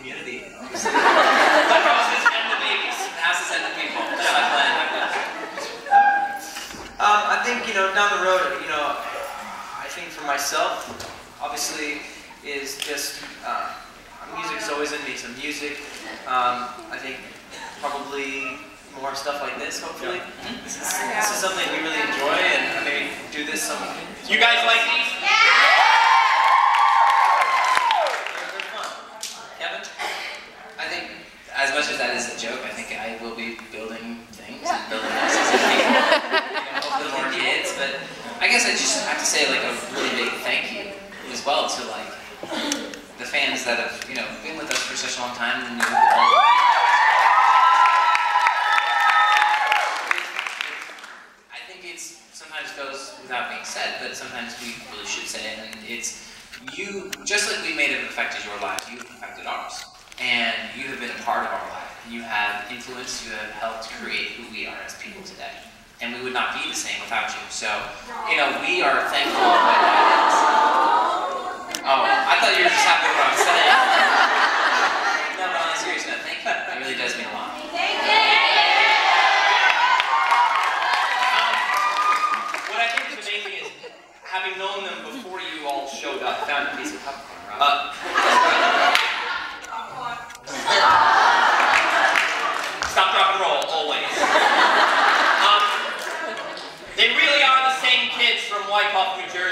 community. my houses and the babies. The houses and the people. That's my plan. Um, I think, you know, down the road, you know, I think for myself, obviously, is just, uh, music's always in me, so music, um, I think probably more stuff like this, hopefully. This is, this is something we really enjoy, and maybe do this some... You guys like as much as that is a joke, I think I will be building things and building houses and you know, hopefully more kids. But I guess I just have to say like a really big thank you as well to like the fans that have you know been with us for such a long time and knew all. I think it's sometimes goes without being said, but sometimes we really should say it. And it's you, just like we made it affected your life, you've affected ours. And you have been a part of our life. You have influenced, you have helped create who we are as people today. And we would not be the same without you. So, you know, we are thankful what that is. Oh, I thought you were just happy with what I'm saying. No, but on a serious note, thank you. It really does mean a lot. Thank you. Um, what I think is amazing is having known them before you all showed up. Found a piece of popcorn, Rob. Uh, Stop, drop, and roll, always. Um, they really are the same kids from Wyckoff, New Jersey.